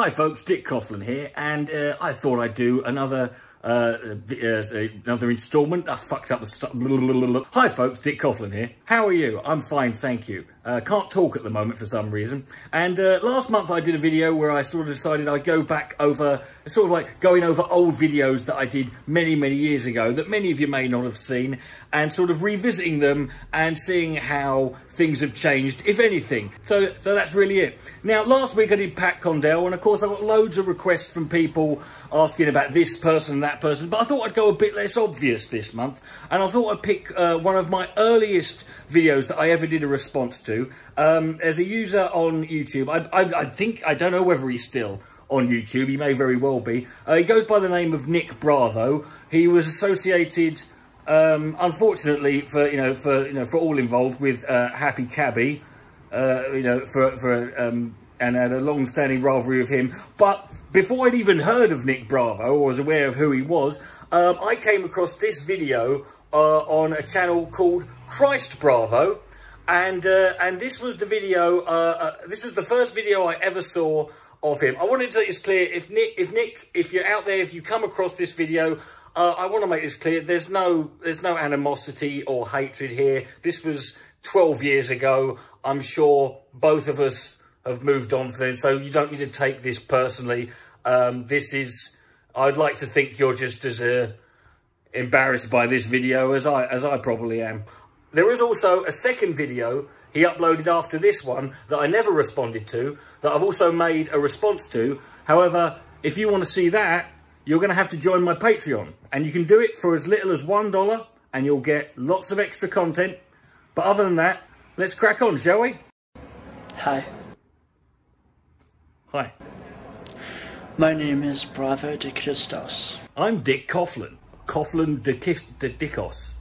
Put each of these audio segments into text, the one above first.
Hi folks, Dick Coughlan here, and uh, I thought I'd do another uh, uh, another instalment. I fucked up the stuff. Hi folks, Dick Coughlan here. How are you? I'm fine, thank you. Uh, can't talk at the moment for some reason. And uh, last month I did a video where I sort of decided I'd go back over, sort of like going over old videos that I did many, many years ago that many of you may not have seen and sort of revisiting them and seeing how things have changed, if anything. So, so that's really it. Now, last week I did Pat Condell and of course I got loads of requests from people asking about this person, and that person, but I thought I'd go a bit less obvious this month, and I thought I'd pick uh, one of my earliest videos that I ever did a response to. Um, as a user on YouTube, I, I, I, think, I don't know whether he's still on YouTube, he may very well be. Uh, he goes by the name of Nick Bravo. He was associated, um, unfortunately, for, you know, for, you know, for all involved with uh, Happy Cabbie, uh, you know, for, for um, and had a long-standing rivalry with him. But before I'd even heard of Nick Bravo or was aware of who he was, um, I came across this video uh, on a channel called Christ Bravo. And, uh, and this was the video, uh, uh this was the first video I ever saw of him. I wanted to make this clear, if Nick, if Nick, if you're out there, if you come across this video, uh, I want to make this clear, there's no, there's no animosity or hatred here. This was 12 years ago. I'm sure both of us have moved on from then. So you don't need to take this personally. Um, this is, I'd like to think you're just as uh, embarrassed by this video as I, as I probably am. There is also a second video he uploaded after this one that I never responded to, that I've also made a response to. However, if you want to see that, you're going to have to join my Patreon. And you can do it for as little as $1 and you'll get lots of extra content. But other than that, let's crack on, shall we? Hi. Hi. My name is Bravo de Christos. I'm Dick Coughlan. Coughlan de, Kis de Dickos.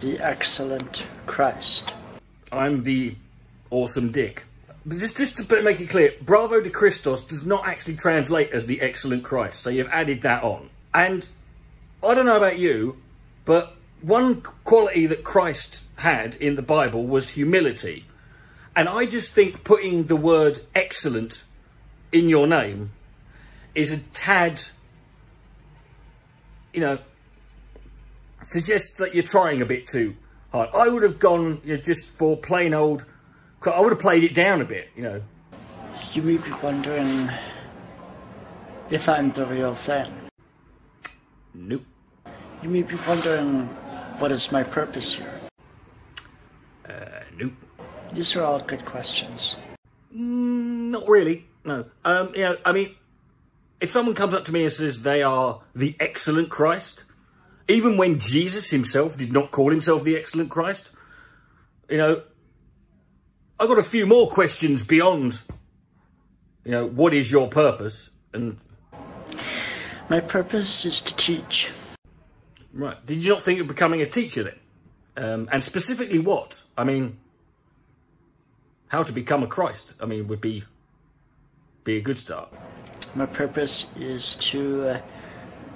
The excellent Christ. I'm the awesome Dick. But just, just to make it clear, Bravo de Christos does not actually translate as the excellent Christ, so you've added that on. And I don't know about you, but one quality that Christ had in the Bible was humility. And I just think putting the word excellent in your name is a tad, you know, suggests that you're trying a bit too hard. I would have gone you know, just for plain old, I would have played it down a bit, you know. You may be wondering if I'm the real thing. Nope. You may be wondering what is my purpose here. Uh, nope. These are all good questions. Mm, not really. No. Um, you know, I mean, if someone comes up to me and says they are the excellent Christ, even when Jesus himself did not call himself the excellent Christ, you know, I've got a few more questions beyond, you know, what is your purpose? And my purpose is to teach. Right. Did you not think of becoming a teacher then? Um, and specifically what? I mean, how to become a Christ? I mean, would be be a good start. My purpose is to uh,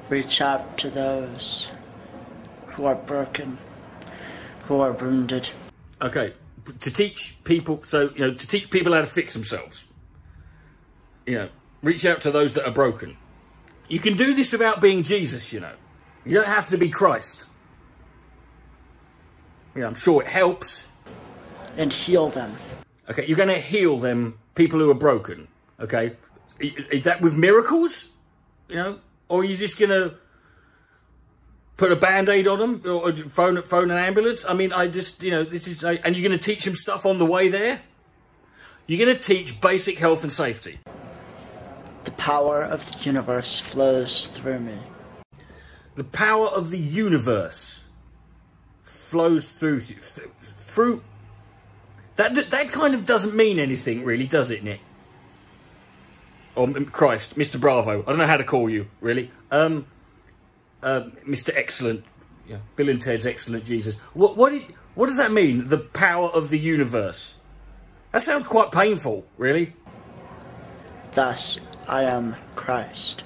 reach out to those who are broken, who are wounded. Okay, to teach people, so, you know, to teach people how to fix themselves. You know, reach out to those that are broken. You can do this without being Jesus, you know. You don't have to be Christ. Yeah, I'm sure it helps. And heal them. Okay, you're going to heal them, people who are broken. Okay, is that with miracles? You know, or are you just gonna put a band-aid on them or phone phone an ambulance? I mean, I just you know this is and you're gonna teach them stuff on the way there. You're gonna teach basic health and safety. The power of the universe flows through me. The power of the universe flows through through. That that kind of doesn't mean anything, really, does it, Nick? or Christ, Mr. Bravo. I don't know how to call you, really. Um, uh, Mr. Excellent, yeah, Bill and Ted's Excellent Jesus. What, what, did, what does that mean, the power of the universe? That sounds quite painful, really. Thus, I am Christ.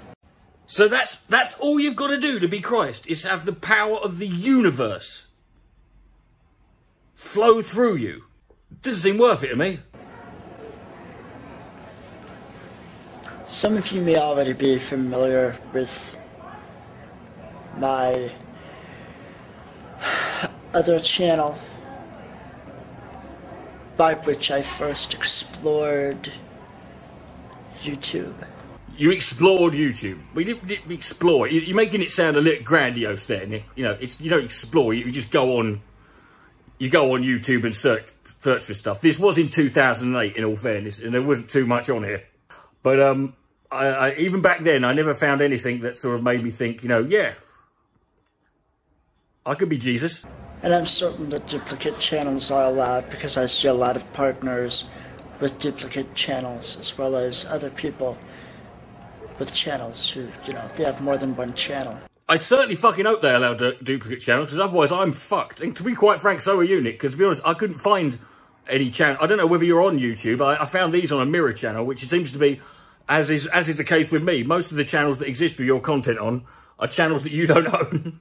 So that's, that's all you've got to do to be Christ, is have the power of the universe flow through you. Doesn't seem worth it to me. Some of you may already be familiar with my other channel by which I first explored YouTube. You explored YouTube. We didn't, didn't explore. You- You're making it sound a little grandiose there, Nick. You know, it's you don't explore. You just go on. You go on YouTube and search search for stuff. This was in 2008, in all fairness, and there wasn't too much on here. But um, I, I even back then, I never found anything that sort of made me think. You know, yeah, I could be Jesus. And I'm certain that duplicate channels are allowed because I see a lot of partners with duplicate channels as well as other people with channels who, you know, they have more than one channel. I certainly fucking hope they allow du- duplicate channels, because otherwise I'm fucked. And to be quite frank, so are you, Nick, because to be honest, I couldn't find any channel. I don't know whether you're on YouTube. I, I found these on a mirror channel, which it seems to be, as is, as is the case with me, most of the channels that exist for your content on are channels that you don't own.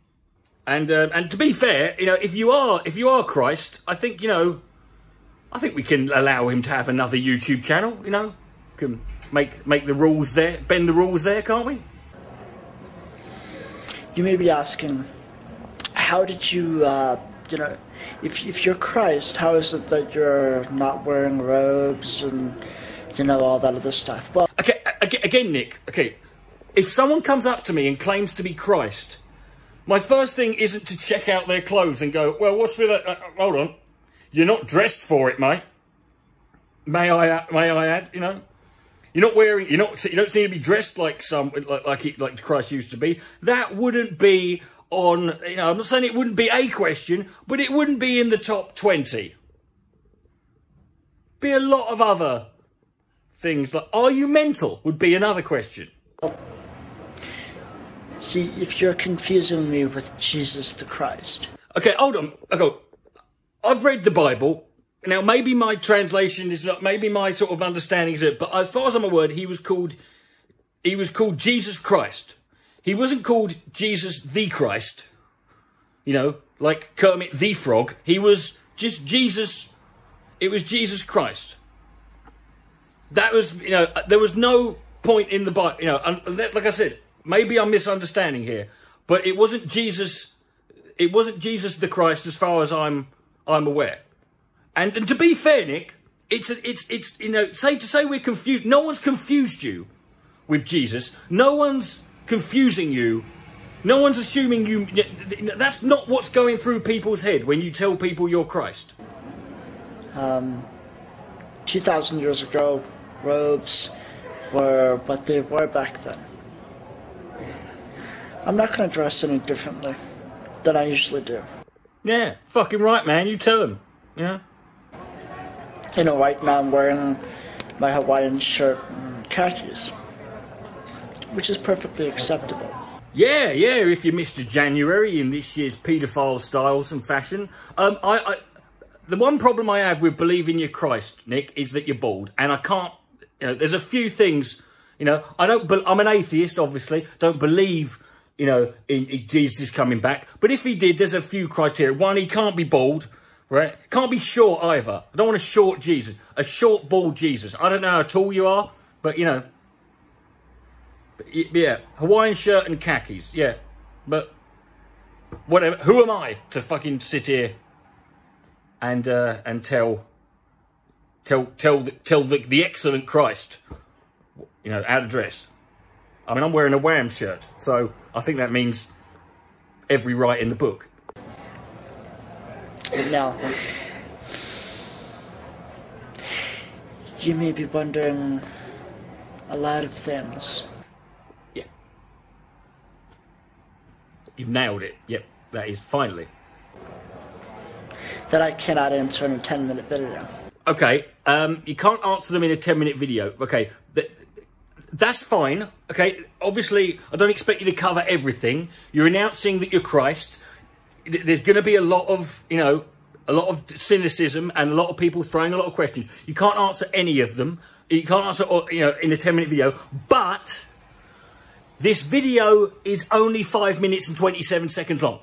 And, uh, and to be fair, you know, if you are, if you are Christ, I think, you know, I think we can allow him to have another YouTube channel, you know, can make, make the rules there, bend the rules there, can't we? You may be asking, how did you, uh, you know, if, if you're Christ, how is it that you're not wearing robes and, you know, all that other stuff? Well, Okay, again, Nick. Okay, if someone comes up to me and claims to be Christ, my first thing isn't to check out their clothes and go, "Well, what's with it?" Uh, hold on, you're not dressed for it, mate. May I? May I add? You know, you're not wearing. You're not. You don't seem to be dressed like some like like, he, like Christ used to be. That wouldn't be on. You know, I'm not saying it wouldn't be a question, but it wouldn't be in the top twenty. Be a lot of other things like, are you mental? Would be another question. See, if you're confusing me with Jesus the Christ, Okay, hold on. Go. I've read the Bible. Now, maybe my translation is not, maybe my sort of understanding is it, but as far as I'm aware, he was called, he was called Jesus Christ. He wasn't called Jesus the Christ. You know, like Kermit the Frog. He was just Jesus. It was Jesus Christ. That was, you know, there was no point in the Bible, you know, like I said, maybe I'm misunderstanding here, but it wasn't Jesus it wasn't Jesus the Christ as far as I'm I'm aware. And and to be fair, Nick, it's a, it's it's you know say to say we're confused. No one's confused you with Jesus. No one's confusing you. No one's assuming you. That's not what's going through people's head when you tell people you're Christ. Um, 2,000 years ago, robes were what they were back then. I'm not going to dress any differently than I usually do. Yeah, fucking right, man. You tell. You know. You know, right now I'm wearing my Hawaiian shirt and khakis, which is perfectly acceptable. Yeah, yeah. If you're Mr. January in this year's paedophile styles and fashion, um, I, I, the one problem I have with believing you're Christ, Nick, is that you're bald, and I can't. You know, there's a few things. You know, I don't. But I'm an atheist, obviously. Don't believe. You know, in, in Jesus coming back. But if he did, there's a few criteria. One, he can't be bald, right? Can't be short either. I don't want a short Jesus. A short, bald Jesus. I don't know how tall you are, but you know, Yeah, Hawaiian shirt and khakis. Yeah, but whatever. Who am I to fucking sit here and uh, and tell tell tell tell the, the excellent Christ, you know, how to dress? I mean, I'm wearing a Wham shirt, so I think that means every right in the book. Now, you may be wondering a lot of things. Yeah, you've nailed it. Yep, that is finally. that I cannot answer in a 10 minute video. Okay, um, you can't answer them in a 10 minute video. Okay, that's fine. Okay, obviously, I don't expect you to cover everything. You're announcing that you're Christ. There's going to be a lot of, you know, a lot of cynicism and a lot of people throwing a lot of questions. You can't answer any of them. You can't answer, you know, in a 10 minute video. But this video is only 5 minutes and 27 seconds long.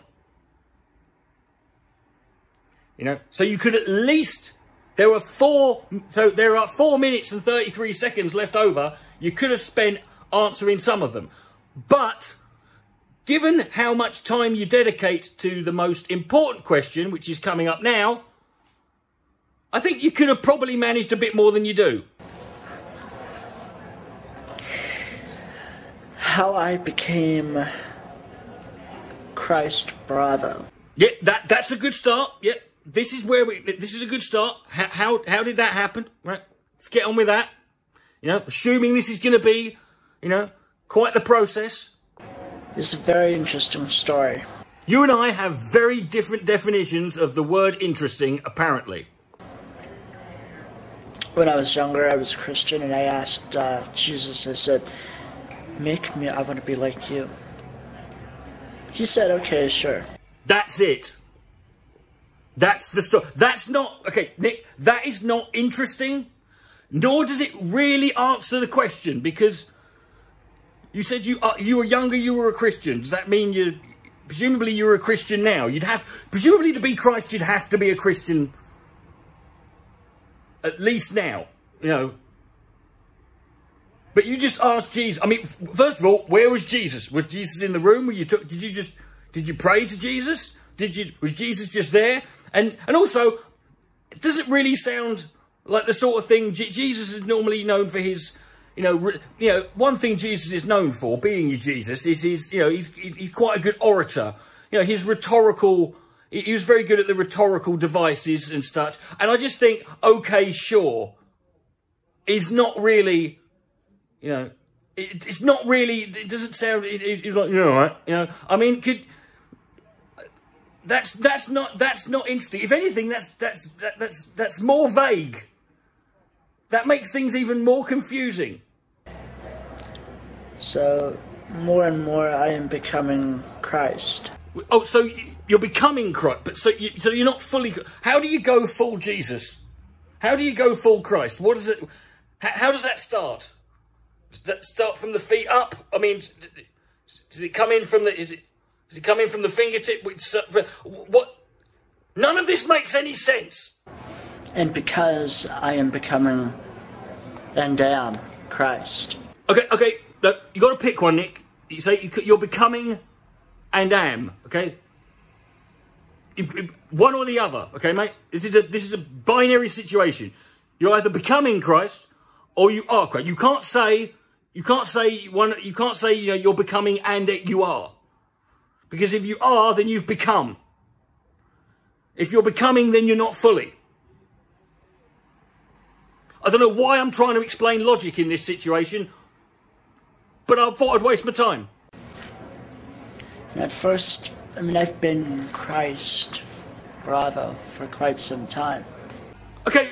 You know, so you could at least there were four. So there are four minutes and thirty-three seconds left over you could have spent answering some of them. But given how much time you dedicate to the most important question, which is coming up now, I think you could have probably managed a bit more than you do. How I became Christ Bravo. Yeah, that that's a good start. Yeah, this is where we. This is a good start. How how, how did that happen? Right, let's get on with that. You know, assuming this is going to be, you know, quite the process. It's a very interesting story. You and I have very different definitions of the word interesting, apparently. When I was younger, I was a Christian, and I asked uh, Jesus, I said, Make me, I want to be like you. He said, Okay, sure. That's it. That's the story. That's not, okay, Nick, that is not interesting, nor does it really answer the question because you said you uh, you were younger, you were a Christian. Does that mean you, presumably you're a Christian now? You'd have, presumably to be Christ, you'd have to be a Christian at least now, you know. But you just asked Jesus. I mean, first of all, where was Jesus? Was Jesus in the room? Were you took? Did you just did you pray to Jesus? Did you was Jesus just there? And and also, does it really sound like the sort of thing Jesus is normally known for his? You know, you know, one thing Jesus is known for, being you Jesus, is his, you know, he's, he's quite a good orator. You know, his rhetorical, he was very good at the rhetorical devices and such. And I just think, okay, sure, is not really, you know, it, it's not really, it doesn't sound, it, it's like, you know, right, you know, I mean, could, that's, that's not, that's not interesting. If anything, that's, that's, that, that's, that's more vague. That makes things even more confusing. So, more and more, I am becoming Christ. Oh, so you're becoming Christ, but so you, so you're not fully. How do you go full Jesus? How do you go full Christ? What is it? How, does that start? Does that start from the feet up? I mean, does it come in from the? Is it? Does it come in from the fingertip? Which, What? None of this makes any sense. And because I am becoming and am Christ. Okay, okay. Look, you got to pick one, Nick. You say you're becoming and am. Okay. One or the other. Okay, mate. This is a this is a binary situation. You're either becoming Christ or you are Christ. You can't say you can't say one. You can't say you know, you're becoming and you are. Because if you are, then you've become. If you're becoming, then you're not fully. I don't know why I'm trying to explain logic in this situation, but I thought I'd waste my time. At first, I mean, I've been Christ Bravo for quite some time. Okay,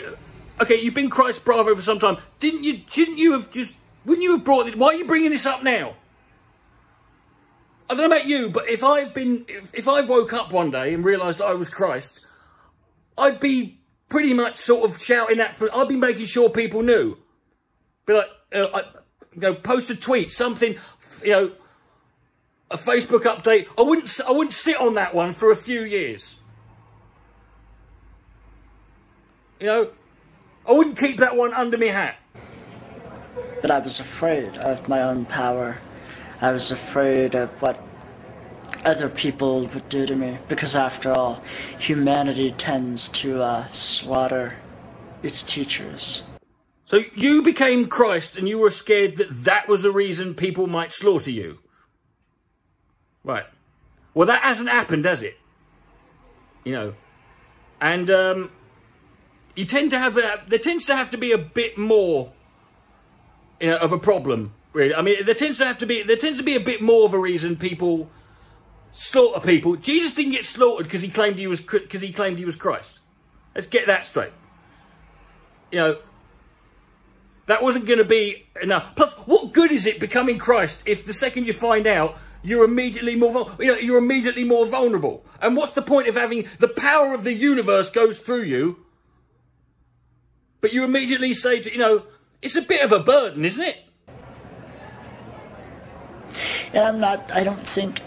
okay, you've been Christ Bravo for some time. Didn't you? Shouldn't you have just? Wouldn't you have brought it? Why are you bringing this up now? I don't know about you, but if I've been, if, if I woke up one day and realised I was Christ, I'd be pretty much sort of shouting that for, I'd be making sure people knew. Be like, uh, I, you know, post a tweet, something, you know, a Facebook update. I wouldn't, I wouldn't sit on that one for a few years. You know, I wouldn't keep that one under my hat. But I was afraid of my own power I was afraid of what other people would do to me because after all humanity tends to uh, slaughter its teachers. So you became christ and you were scared that that was the reason people might slaughter you? Right. Well that hasn't happened has it? You know. And um, you tend to have a, there tends to have to be a bit more you know, of a problem Really, I mean, there tends to have to be there tends to be a bit more of a reason people slaughter people. Jesus didn't get slaughtered because he claimed he was because he claimed he was Christ. Let's get that straight. You know, that wasn't going to be enough. Plus, what good is it becoming Christ if the second you find out you're immediately more you know you're immediately more vulnerable? And what's the point of having the power of the universe goes through you, but you immediately say to you know it's a bit of a burden, isn't it? And I'm not, I don't think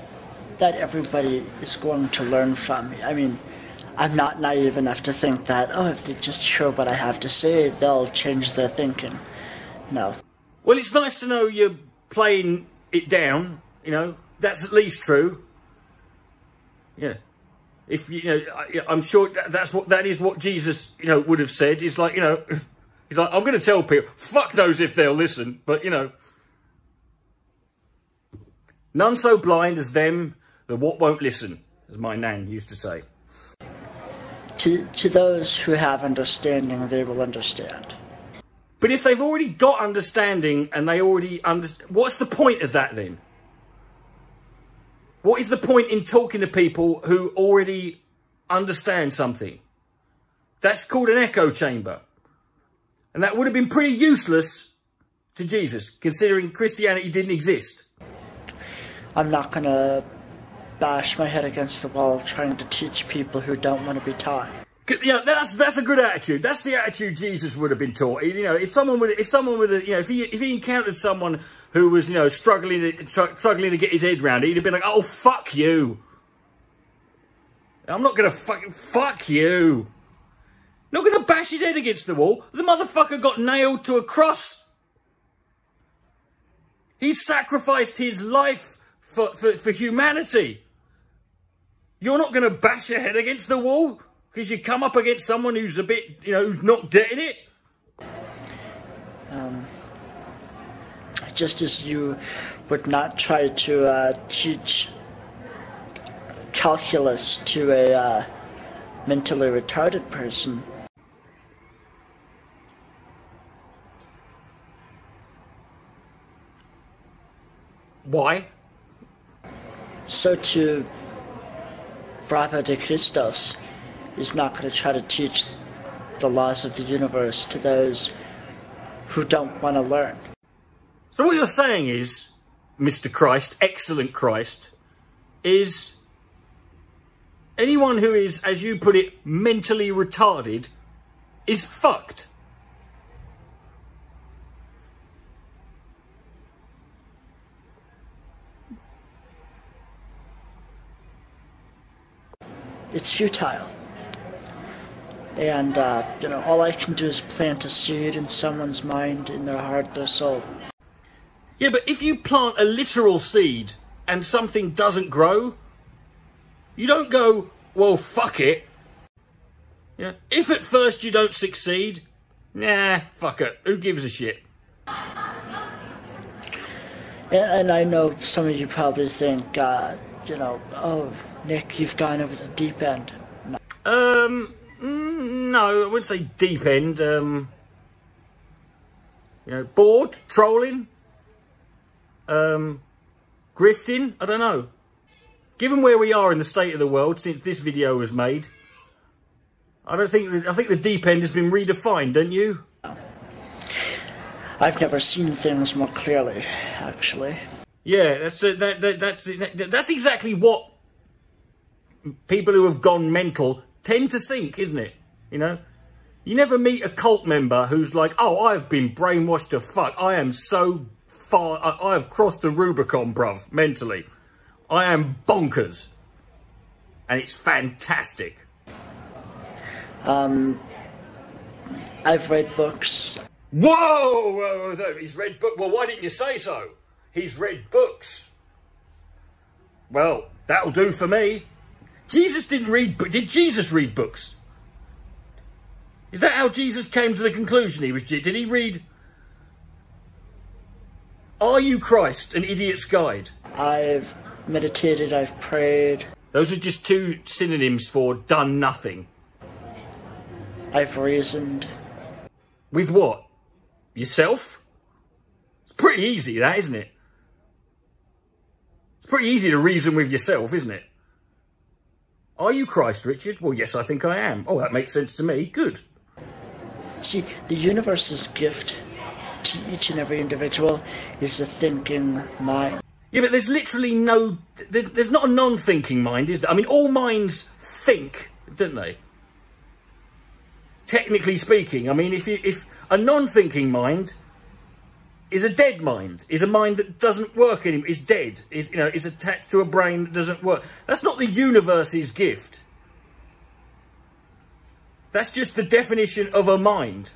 that everybody is going to learn from me. I mean, I'm not naive enough to think that, oh, if they just hear what I have to say, they'll change their thinking. No. Well, it's nice to know you're playing it down. You know, that's at least true. Yeah. If you know, I, I'm sure that's what that is what Jesus, you know, would have said. He's like, you know, he's like, I'm going to tell people, fuck knows if they'll listen, but you know, none so blind as them that what won't listen, as my nan used to say. To, to those who have understanding, they will understand. But if they've already got understanding and they already understand, what's the point of that then? What is the point in talking to people who already understand something? That's called an echo chamber. And that would have been pretty useless to Jesus, considering Christianity didn't exist. I'm not going to bash my head against the wall trying to teach people who don't want to be taught. Yeah, that's that's a good attitude. That's the attitude Jesus would have been taught. You know, if someone would, if someone would, you know, if he if he encountered someone who was, you know, struggling to, struggling to get his head round it, he'd have been like, "Oh, fuck you! I'm not gonna fuck fuck you! Not gonna bash his head against the wall. The motherfucker got nailed to a cross. He sacrificed his life for for, for humanity. You're not gonna bash your head against the wall." Because you come up against someone who's a bit, you know, who's not getting it. Um, just as you would not try to uh, teach calculus to a uh, mentally retarded person. Why? So to Bravo de Christos is not going to try to teach the laws of the universe to those who don't want to learn. So what you're saying is, Mr. Christ, excellent Christ, is anyone who is, as you put it, mentally retarded is fucked. It's futile. And, uh, you know, all I can do is plant a seed in someone's mind, in their heart, their soul. Yeah, but if you plant a literal seed and something doesn't grow, you don't go, well, fuck it. Yeah. If at first you don't succeed, nah, fuck it. Who gives a shit? And, I know some of you probably think, uh, you know, oh, Nick, you've gone over the deep end. No. Um, Mm, no, I wouldn't say deep end. Um, you know, bored, trolling, um, grifting. I don't know. Given where we are in the state of the world since this video was made, I don't think I think the deep end has been redefined. Don't you? I've never seen things more clearly, actually. Yeah, that's uh, that, that that's that, that's exactly what people who have gone mental tend to think, isn't it? You know? You never meet a cult member who's like, oh, I've been brainwashed to fuck. I am so far, I, I have crossed the Rubicon, bruv, mentally. I am bonkers. And it's fantastic. Um, I've read books. Whoa, he's read book. Well, why didn't you say so? He's read books. Well, that'll do for me. Jesus didn't read, but did Jesus read books? Is that how Jesus came to the conclusion he was? Did he read? Are you Christ, an idiot's guide? I've meditated. I've prayed. Those are just two synonyms for done nothing. I've reasoned. With what? Yourself? It's pretty easy, that, isn't it? It's pretty easy to reason with yourself, isn't it? Are you Christ, Richard? Well, yes, I think I am. Oh, that makes sense to me. Good. See, the universe's gift to each and every individual is a thinking mind. Yeah, but there's literally no... There's, there's not a non-thinking mind, is there? I mean, all minds think, don't they? Technically speaking. I mean, if, you, if a non-thinking mind is a dead mind, is a mind that doesn't work anymore, is dead, is, you know, is attached to a brain that doesn't work. That's not the universe's gift. That's just the definition of a mind.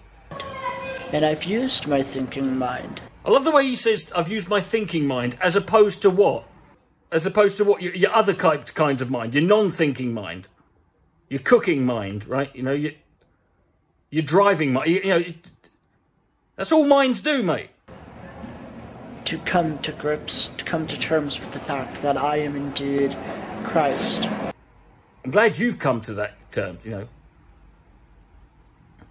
And I've used my thinking mind. I love the way he says, I've used my thinking mind, as opposed to what? As opposed to what? Your, your other kind, kinds of mind, your non-thinking mind, your cooking mind, right? You know, your, your driving mind, you, you know, it, that's all minds do, mate. To come to grips, to come to terms with the fact that I am indeed Christ. I'm glad you've come to that term, you know.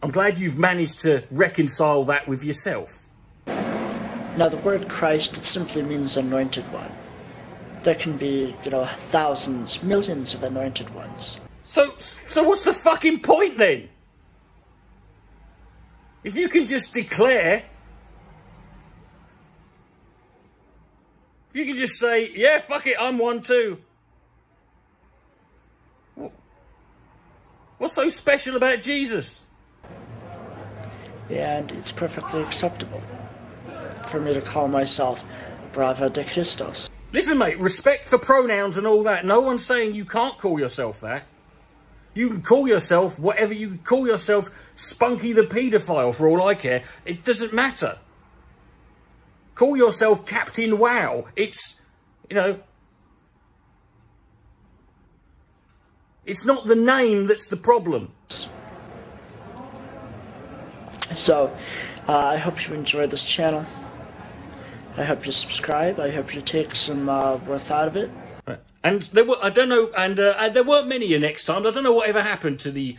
I'm glad you've managed to reconcile that with yourself. Now, the word Christ, it simply means anointed one. There can be, you know, thousands, millions of anointed ones. So, so what's the fucking point then? If you can just declare, if you can just say, yeah, fuck it, I'm one too. What's so special about Jesus? And it's perfectly acceptable for me to call myself Bravo de Christos. Listen, mate, respect for pronouns and all that. No one's saying you can't call yourself that. You can call yourself whatever you call yourself, Spunky the paedophile, for all I care. It doesn't matter. Call yourself Captain Wow. It's, you know, it's not the name that's the problem. So, uh, I hope you enjoy this channel. I hope you subscribe. I hope you take some uh, worth out of it. And there were, I don't know, and, uh, there weren't many next time. I don't know whatever happened to the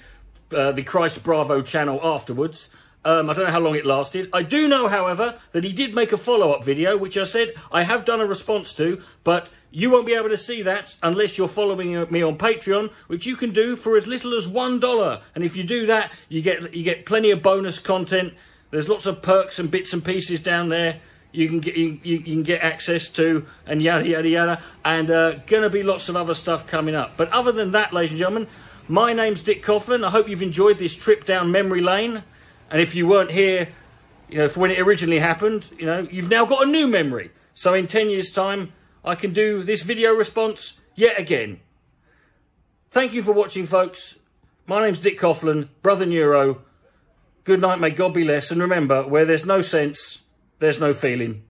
uh, the Christ Bravo channel afterwards. Um, I don't know how long it lasted. I do know, however, that he did make a follow-up video, which I said I have done a response to, but you won't be able to see that unless you're following me on Patreon, which you can do for as little as $1. And if you do that, you get you get plenty of bonus content. There's lots of perks and bits and pieces down there you can get you, you, can get access to and yada yada yada and uh, gonna be lots of other stuff coming up but other than that ladies and gentlemen my name's Dick Coughlan I hope you've enjoyed this trip down memory lane and if you weren't here you know for when it originally happened you know you've now got a new memory. So in 10 years time I can do this video response yet again. Thank you for watching folks. My name's Dick Coughlan brother Neuro good night may God be less and remember where there's no sense there's no feeling.